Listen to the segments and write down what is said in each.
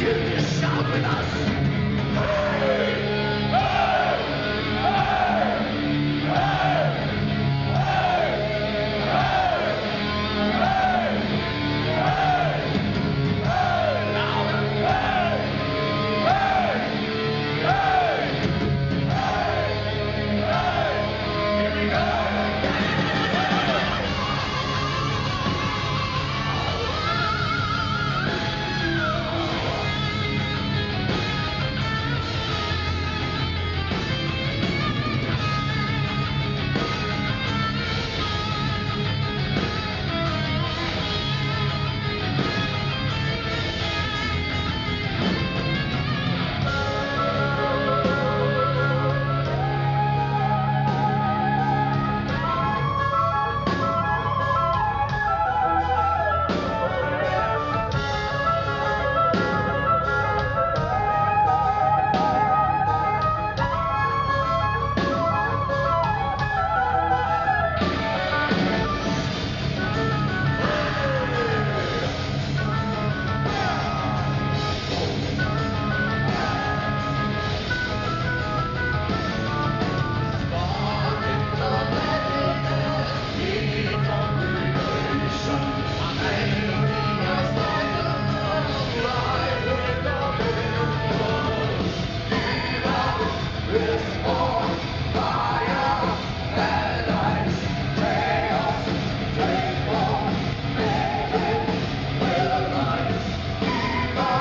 you just shout with us?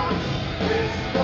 Jesus.